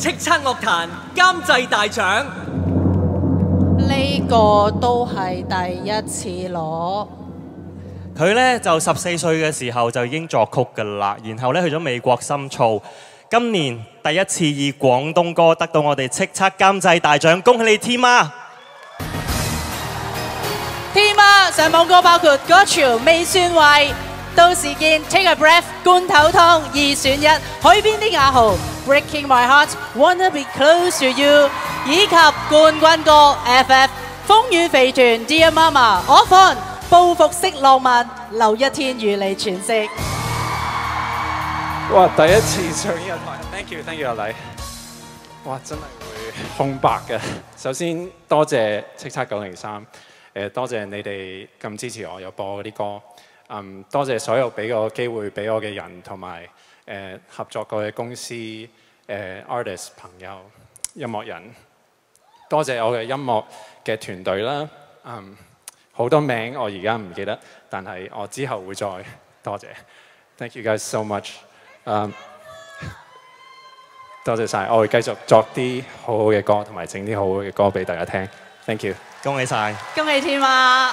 叱咤樂壇監制大獎。呢個都係第一次攞。佢呢就十四歲嘅時候就已經作曲㗎啦，然後呢去咗美國深造。今年第一次以廣東歌得到我哋叱咤監制大獎，恭喜你添啊！添啊！上網歌包括《歌潮未算壞》、到時見《Take a Breath》、罐頭湯二選一、海邊的雅豪、Breaking My Heart、Wanna Be Close to You，以及冠軍歌 FF、風雨肥团 Dear Mama、我 on 報復式浪漫，留一天與你詮釋。哇！第一次上呢個台，thank you，thank you 阿禮。哇！真係會空白嘅。首先多謝叱咤九零三，诶多謝你哋咁支持我，有播嗰啲歌。嗯，多謝所有俾個機會俾我嘅人，同埋誒合作過嘅公司、誒、呃、artist 朋友、音樂人。多謝我嘅音樂嘅團隊啦。嗯，好多名我而家唔記得，但係我之後會再多謝。Thank you guys so much。嗯，多謝晒，我會繼續作啲好好嘅歌，同埋整啲好好嘅歌俾大家聽。Thank you，恭喜晒！恭喜添啊！